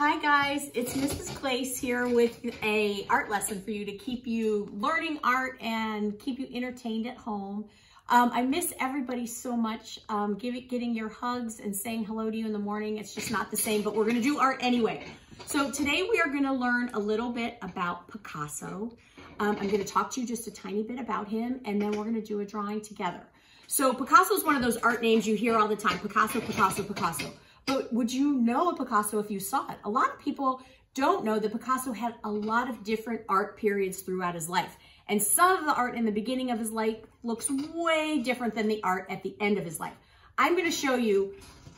Hi guys, it's Mrs. Klace here with a art lesson for you to keep you learning art and keep you entertained at home. Um, I miss everybody so much, um, give it, getting your hugs and saying hello to you in the morning. It's just not the same, but we're gonna do art anyway. So today we are gonna learn a little bit about Picasso. Um, I'm gonna talk to you just a tiny bit about him and then we're gonna do a drawing together. So Picasso is one of those art names you hear all the time, Picasso, Picasso, Picasso. But would you know a Picasso if you saw it? A lot of people don't know that Picasso had a lot of different art periods throughout his life. And some of the art in the beginning of his life looks way different than the art at the end of his life. I'm gonna show you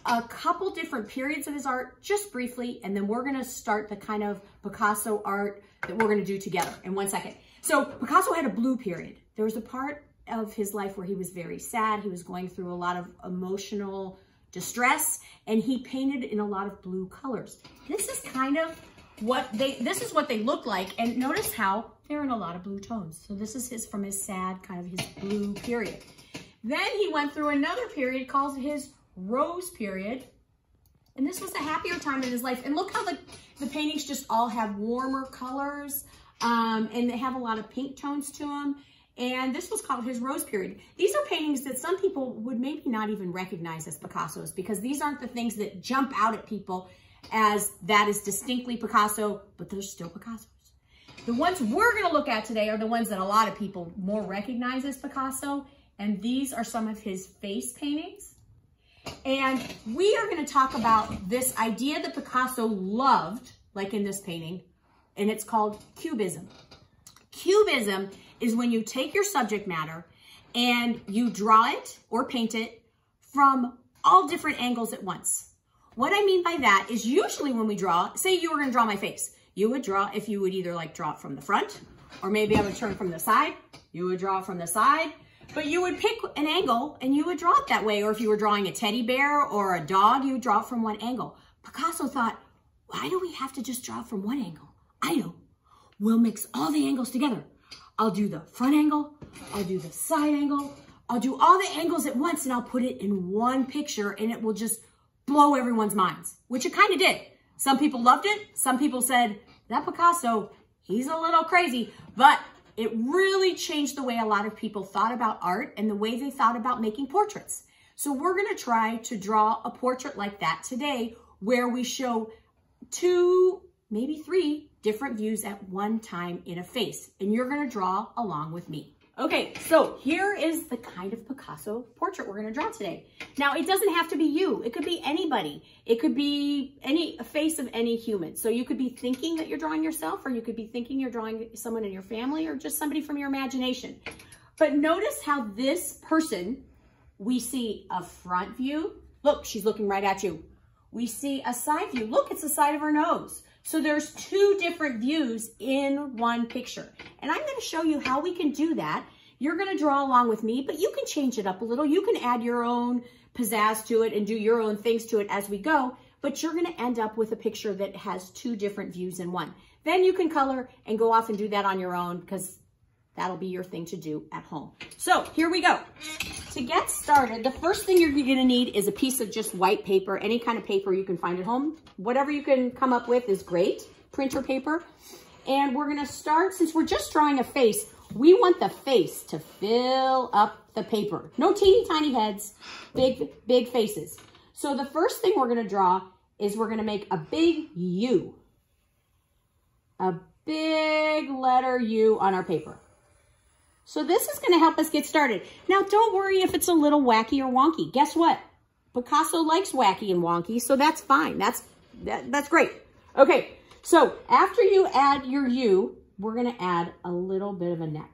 a couple different periods of his art just briefly, and then we're gonna start the kind of Picasso art that we're gonna do together in one second. So Picasso had a blue period. There was a part of his life where he was very sad. He was going through a lot of emotional distress, and he painted in a lot of blue colors. This is kind of what they, this is what they look like, and notice how they're in a lot of blue tones. So this is his, from his sad, kind of his blue period. Then he went through another period called his rose period, and this was a happier time in his life. And look how the, the paintings just all have warmer colors, um, and they have a lot of pink tones to them. And this was called his Rose Period. These are paintings that some people would maybe not even recognize as Picasso's because these aren't the things that jump out at people as that is distinctly Picasso, but they're still Picasso's. The ones we're gonna look at today are the ones that a lot of people more recognize as Picasso, and these are some of his face paintings. And we are gonna talk about this idea that Picasso loved, like in this painting, and it's called Cubism. Cubism is when you take your subject matter and you draw it or paint it from all different angles at once. What I mean by that is usually when we draw, say you were gonna draw my face, you would draw, if you would either like draw it from the front, or maybe I would turn from the side, you would draw from the side, but you would pick an angle and you would draw it that way. Or if you were drawing a teddy bear or a dog, you would draw it from one angle. Picasso thought, why do we have to just draw from one angle? I know. We'll mix all the angles together. I'll do the front angle, I'll do the side angle, I'll do all the angles at once and I'll put it in one picture and it will just blow everyone's minds, which it kind of did. Some people loved it. Some people said, that Picasso, he's a little crazy, but it really changed the way a lot of people thought about art and the way they thought about making portraits. So we're gonna try to draw a portrait like that today where we show two, maybe three different views at one time in a face. And you're gonna draw along with me. Okay, so here is the kind of Picasso portrait we're gonna draw today. Now, it doesn't have to be you. It could be anybody. It could be any face of any human. So you could be thinking that you're drawing yourself, or you could be thinking you're drawing someone in your family, or just somebody from your imagination. But notice how this person, we see a front view. Look, she's looking right at you. We see a side view. Look, it's the side of her nose. So there's two different views in one picture. And I'm gonna show you how we can do that. You're gonna draw along with me, but you can change it up a little. You can add your own pizzazz to it and do your own things to it as we go, but you're gonna end up with a picture that has two different views in one. Then you can color and go off and do that on your own because that'll be your thing to do at home. So here we go. To get started, the first thing you're gonna need is a piece of just white paper, any kind of paper you can find at home. Whatever you can come up with is great, printer paper. And we're gonna start, since we're just drawing a face, we want the face to fill up the paper. No teeny tiny heads, big, big faces. So the first thing we're gonna draw is we're gonna make a big U. A big letter U on our paper. So this is going to help us get started. Now, don't worry if it's a little wacky or wonky. Guess what? Picasso likes wacky and wonky, so that's fine. That's that, that's great. Okay, so after you add your U, we're going to add a little bit of a neck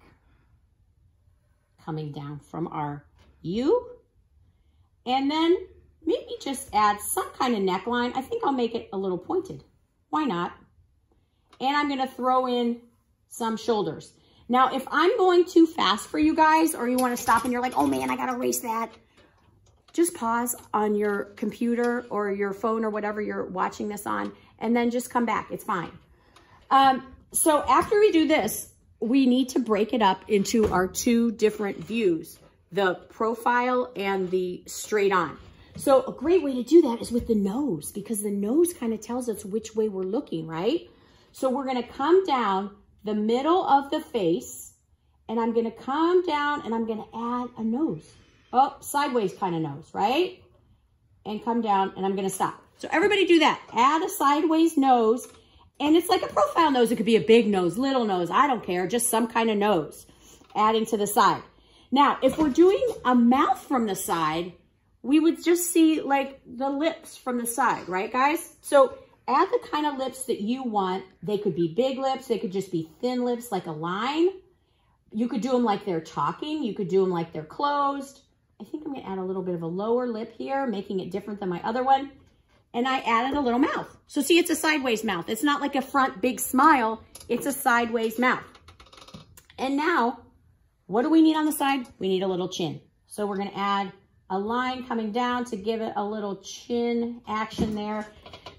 coming down from our U. And then maybe just add some kind of neckline. I think I'll make it a little pointed. Why not? And I'm going to throw in some shoulders. Now, if I'm going too fast for you guys or you want to stop and you're like, oh man, I got to erase that, just pause on your computer or your phone or whatever you're watching this on and then just come back. It's fine. Um, so after we do this, we need to break it up into our two different views, the profile and the straight on. So a great way to do that is with the nose because the nose kind of tells us which way we're looking, right? So we're going to come down the middle of the face and I'm to come down and I'm to add a nose. Oh, sideways kind of nose, right? And come down and I'm to stop. So everybody do that. Add a sideways nose and it's like a profile nose. It could be a big nose, little nose. I don't care. Just some kind of nose adding to the side. Now, if we're doing a mouth from the side, we would just see like the lips from the side, right guys? So add the kind of lips that you want. They could be big lips. They could just be thin lips like a line. You could do them like they're talking. You could do them like they're closed. I think I'm going to add a little bit of a lower lip here, making it different than my other one. And I added a little mouth. So see, it's a sideways mouth. It's not like a front big smile. It's a sideways mouth. And now, what do we need on the side? We need a little chin. So we're going to add a line coming down to give it a little chin action there.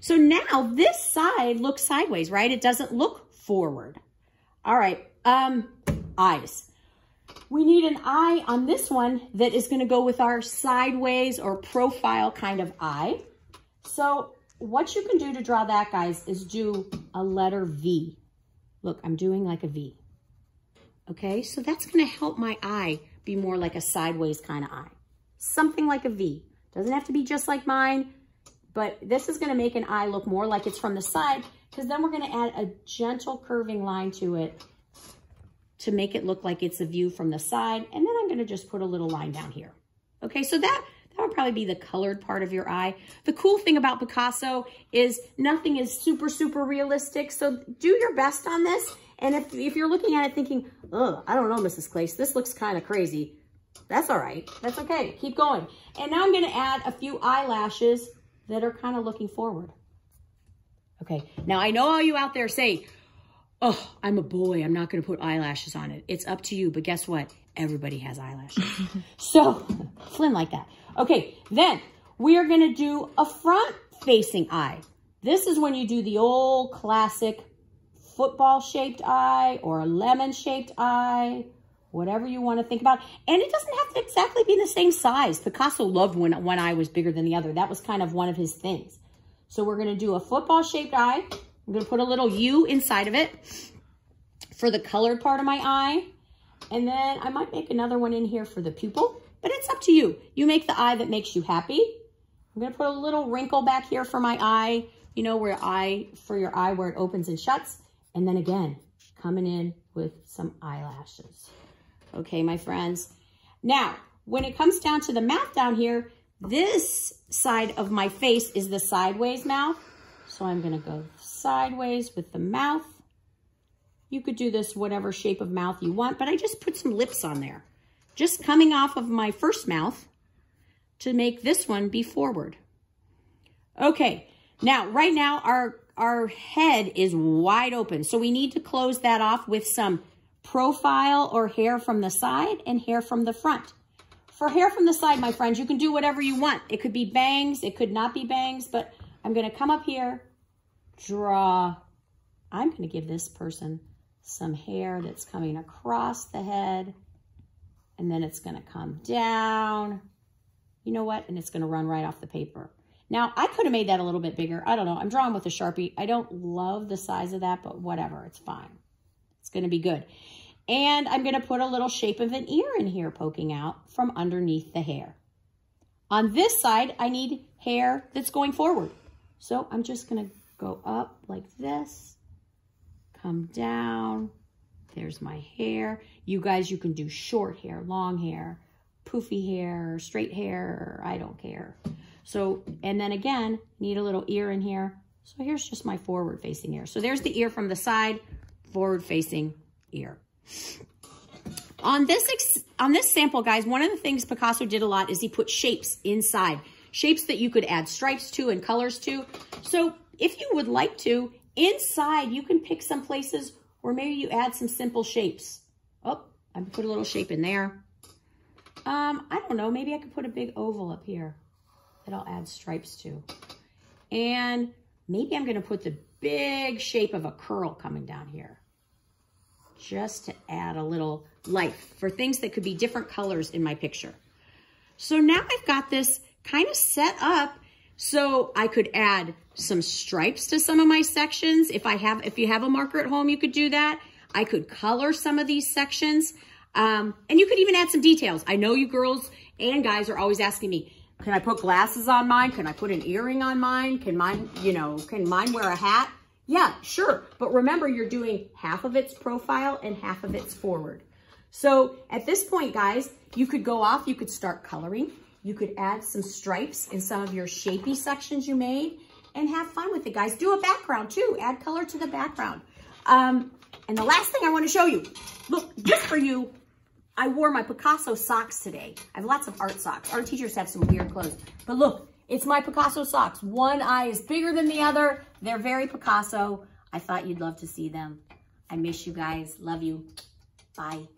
So now this side looks sideways, right? It doesn't look forward. All right, um, eyes. We need an eye on this one that is gonna go with our sideways or profile kind of eye. So what you can do to draw that, guys, is do a letter V. Look, I'm doing like a V. Okay, so that's gonna help my eye be more like a sideways kind of eye something like a V. Doesn't have to be just like mine, but this is gonna make an eye look more like it's from the side because then we're gonna add a gentle curving line to it to make it look like it's a view from the side. And then I'm gonna just put a little line down here. Okay, so that, that would probably be the colored part of your eye. The cool thing about Picasso is nothing is super, super realistic. So do your best on this. And if, if you're looking at it thinking, oh, I don't know, Mrs. Klace, this looks kind of crazy that's all right. That's okay. Keep going. And now I'm going to add a few eyelashes that are kind of looking forward. Okay. Now I know all you out there say, oh, I'm a boy. I'm not going to put eyelashes on it. It's up to you. But guess what? Everybody has eyelashes. so Flynn like that. Okay. Then we are going to do a front facing eye. This is when you do the old classic football shaped eye or a lemon shaped eye whatever you want to think about. And it doesn't have to exactly be the same size. Picasso loved when one eye was bigger than the other. That was kind of one of his things. So we're going to do a football shaped eye. I'm going to put a little U inside of it for the colored part of my eye. And then I might make another one in here for the pupil, but it's up to you. You make the eye that makes you happy. I'm going to put a little wrinkle back here for my eye, you know, where eye, for your eye where it opens and shuts. And then again, coming in with some eyelashes. Okay, my friends. Now, when it comes down to the mouth down here, this side of my face is the sideways mouth. So I'm going to go sideways with the mouth. You could do this whatever shape of mouth you want, but I just put some lips on there. Just coming off of my first mouth to make this one be forward. Okay, now right now our, our head is wide open. So we need to close that off with some profile or hair from the side and hair from the front. For hair from the side, my friends, you can do whatever you want. It could be bangs, it could not be bangs, but I'm gonna come up here, draw. I'm gonna give this person some hair that's coming across the head, and then it's gonna come down. You know what? And it's gonna run right off the paper. Now, I could have made that a little bit bigger. I don't know. I'm drawing with a Sharpie. I don't love the size of that, but whatever. It's fine. It's going to be good. And I'm going to put a little shape of an ear in here poking out from underneath the hair. On this side, I need hair that's going forward. So I'm just going to go up like this, come down. There's my hair. You guys, you can do short hair, long hair, poofy hair, straight hair, I don't care. So, and then again, need a little ear in here. So here's just my forward facing ear. So there's the ear from the side, forward facing ear. On this, on this sample, guys, one of the things Picasso did a lot is he put shapes inside. Shapes that you could add stripes to and colors to. So if you would like to, inside you can pick some places where maybe you add some simple shapes. Oh, I put a little shape in there. Um, I don't know, maybe I could put a big oval up here that I'll add stripes to. And maybe I'm gonna put the big shape of a curl coming down here just to add a little life for things that could be different colors in my picture. So now I've got this kind of set up so I could add some stripes to some of my sections. If I have, if you have a marker at home, you could do that. I could color some of these sections. Um, and you could even add some details. I know you girls and guys are always asking me, can I put glasses on mine? Can I put an earring on mine? Can mine, you know, can mine wear a hat? Yeah, sure. But remember, you're doing half of its profile and half of its forward. So at this point, guys, you could go off, you could start coloring. You could add some stripes in some of your shapy sections you made and have fun with it, guys. Do a background too. Add color to the background. Um, and the last thing I want to show you, look, just for you, I wore my Picasso socks today. I have lots of art socks. Art teachers have some weird clothes. But look, it's my Picasso socks. One eye is bigger than the other. They're very Picasso. I thought you'd love to see them. I miss you guys. Love you. Bye.